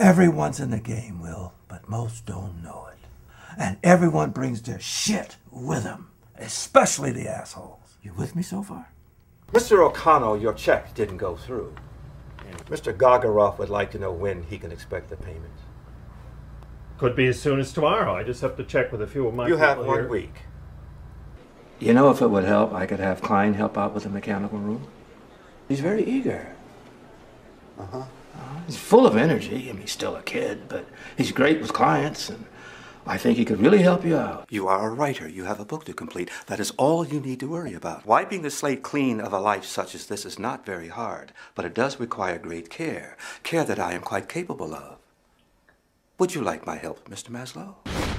Everyone's in the game, Will, but most don't know it. And everyone brings their shit with them, especially the assholes. You with me so far? Mr. O'Connell, your check didn't go through. Mr. Gagaroff would like to know when he can expect the payment. Could be as soon as tomorrow. I just have to check with a few of my You people have one here. week. You know, if it would help, I could have Klein help out with the mechanical room. He's very eager. Uh-huh. He's full of energy. I mean, he's still a kid, but he's great with clients, and I think he could really help you out. You are a writer. You have a book to complete. That is all you need to worry about. Wiping the slate clean of a life such as this is not very hard, but it does require great care. Care that I am quite capable of. Would you like my help, Mr. Maslow?